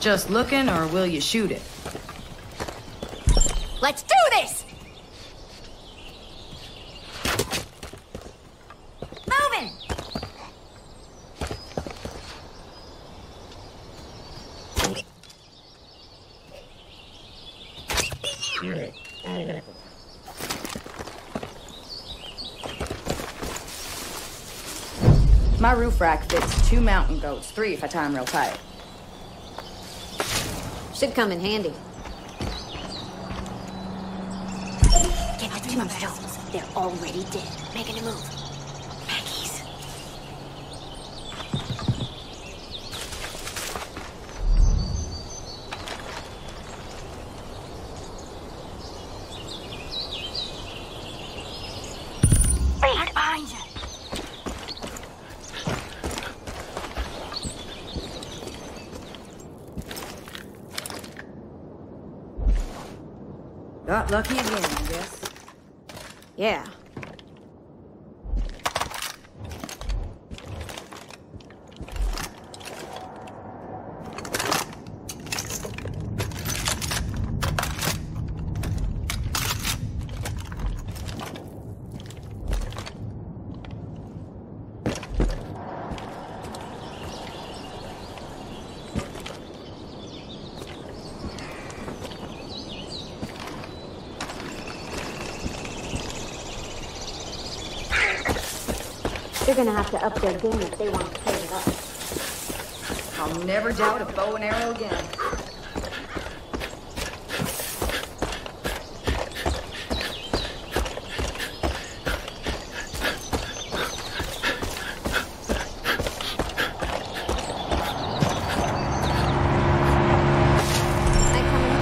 Just looking, or will you shoot it? Let's do this! Moving! My roof rack fits two mountain goats, three if I tie 'em real tight. Should come in handy. Get the tombstones. They're already dead. Making a move. Maggie's. Right behind you. Got lucky again, I guess. Yeah. They're gonna have to up their game if they want to play it up. I'll never doubt a bow and arrow again.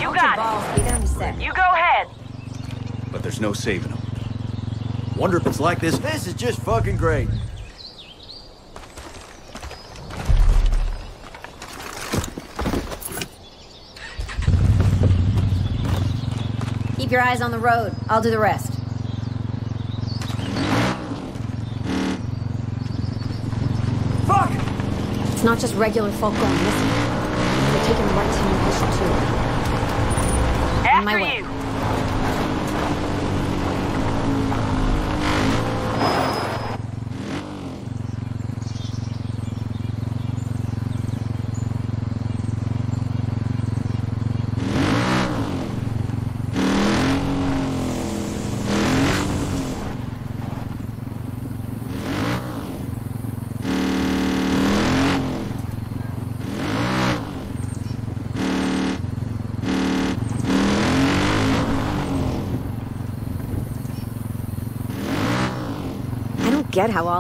You got it. Balls, be there in a sec. You go ahead. But there's no saving them. Wonder if it's like this. This is just fucking great. Keep your eyes on the road. I'll do the rest. Fuck! It's not just regular folk going missing. They're taking the right to new mission too. On my After way. you. I how all